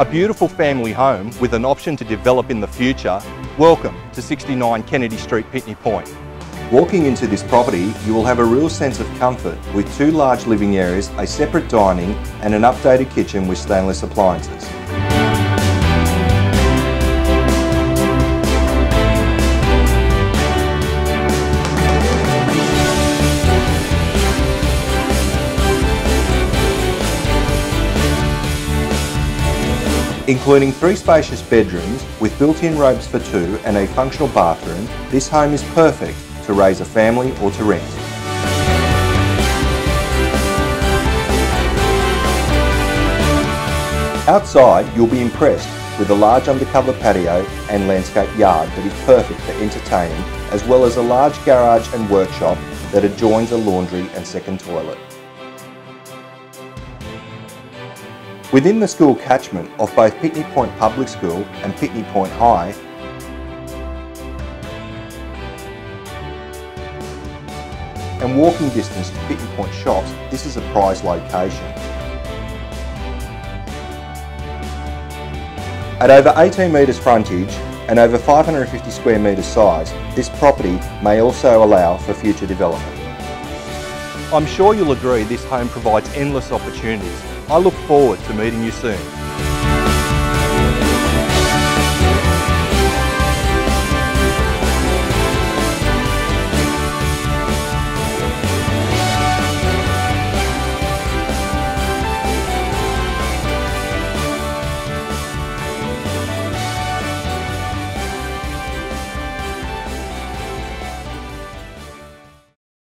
A beautiful family home with an option to develop in the future. Welcome to 69 Kennedy Street, Picnic Point. Walking into this property, you will have a real sense of comfort with two large living areas, a separate dining and an updated kitchen with stainless appliances. Including three spacious bedrooms with built-in robes for two and a functional bathroom, this home is perfect to raise a family or to rent. Outside, you'll be impressed with a large undercover patio and landscape yard that is perfect for entertaining, as well as a large garage and workshop that adjoins a laundry and second toilet. Within the school catchment of both Picnic Point Public School and Picnic Point High, and walking distance to Picnic Point shops, this is a prized location. At over 18 metres frontage and over 550 square metres size, this property may also allow for future development. I'm sure you'll agree this home provides endless opportunities I look forward to meeting you soon.